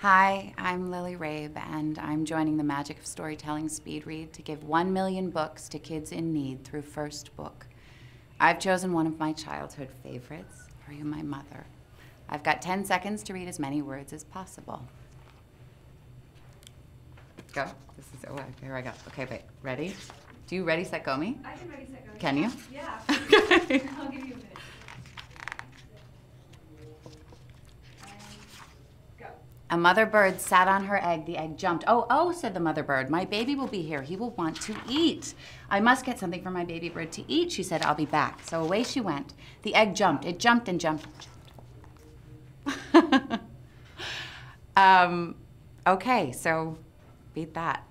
Hi, I'm Lily Rabe, and I'm joining the Magic of Storytelling Speed Read to give 1 million books to kids in need through First Book. I've chosen one of my childhood favorites, Are You My Mother? I've got 10 seconds to read as many words as possible. Go. This is, oh, here I go. Okay, wait, ready? Do you ready, set, go me? I can ready, set, go. Can you? Yeah. Okay. I'll give you a minute. And go. A mother bird sat on her egg. The egg jumped. Oh, oh, said the mother bird. My baby will be here. He will want to eat. I must get something for my baby bird to eat, she said. I'll be back. So away she went. The egg jumped. It jumped and jumped um, okay, so beat that.